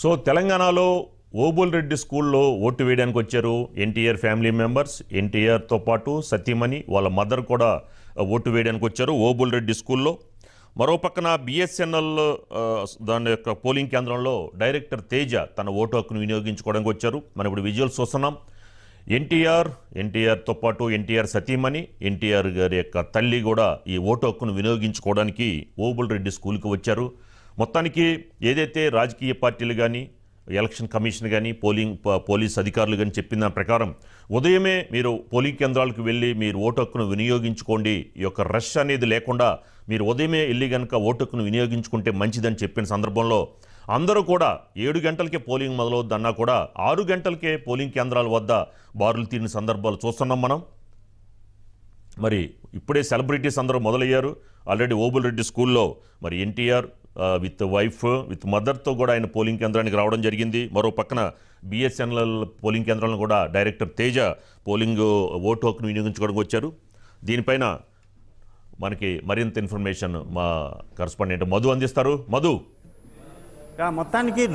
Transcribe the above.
So తెలంగాణలో ఓబుల్ రెడ్డి స్కూల్లో vote వేయడానికి వచ్చారు ఎన్టీఆర్ ఫ్యామిలీ మెంబర్స్ ఎన్టీఆర్తో పాటు సతీమణి వాళ్ళ మదర్ కూడా ఓటు వేయడానికి వచ్చారు ఓబుల్ రెడ్డి స్కూల్లో. మరో పక్కన బిఎస్ఎన్ఎల్ దాని యొక్క పోలింగ్ కేంద్రంలో డైరెక్టర్ తేజ తన ఓటు హక్కును వినియోగించుకోవడానికి వచ్చారు. మనం ఇప్పుడు విజువల్స్ చూస్తున్నాం. ఎన్టీఆర్ ఎన్టీఆర్తో పాటు ఎన్టీఆర్ సతీమణి ఎన్టీఆర్ గారి యొక్క తల్లి కూడా ఈ ఓటు హక్కును వినియోగించుకోవడానికి ఓబుల్ రెడ్డి స్కూల్కి వచ్చారు. మొత్తానికి ఏదైతే రాజకీయ పార్టీలు కానీ ఎలక్షన్ కమిషన్ కానీ పోలింగ్ పోలీస్ అధికారులు కానీ చెప్పిన దాని ప్రకారం ఉదయమే మీరు పోలింగ్ కేంద్రాలకు వెళ్ళి మీరు ఓటు హక్కును వినియోగించుకోండి. ఈ యొక్క రష్ అనేది లేకుండా మీరు ఉదయమే వెళ్ళి కనుక ఓటు హక్కును వినియోగించుకుంటే మంచిదని చెప్పిన సందర్భంలో అందరూ కూడా ఏడు గంటలకే పోలింగ్ మొదలవుద్దన్నా కూడా ఆరు గంటలకే పోలింగ్ కేంద్రాల వద్ద బారులు తీరిన సందర్భాలు చూస్తున్నాం మనం. మరి ఇప్పుడే సెలబ్రిటీస్ అందరూ మొదలయ్యారు. ఆల్రెడీ ఓబుల్ రెడ్డి స్కూల్లో మరి ఎన్టీఆర్ విత్ వైఫ్ విత్ మదర్తో కూడా ఆయన పోలింగ్ కేంద్రానికి రావడం జరిగింది. మరో పక్కన బిఎస్ఎన్ఎల్ పోలింగ్ కేంద్రాలను కూడా డైరెక్టర్ తేజ పోలింగ్ ఓటు హక్కును వినియోగించుకోవడానికి వచ్చారు. దీనిపైన మనకి మరింత ఇన్ఫర్మేషన్ మా కరస్పాండెంట్ మధు అందిస్తారు. మధు. మొత్తానికి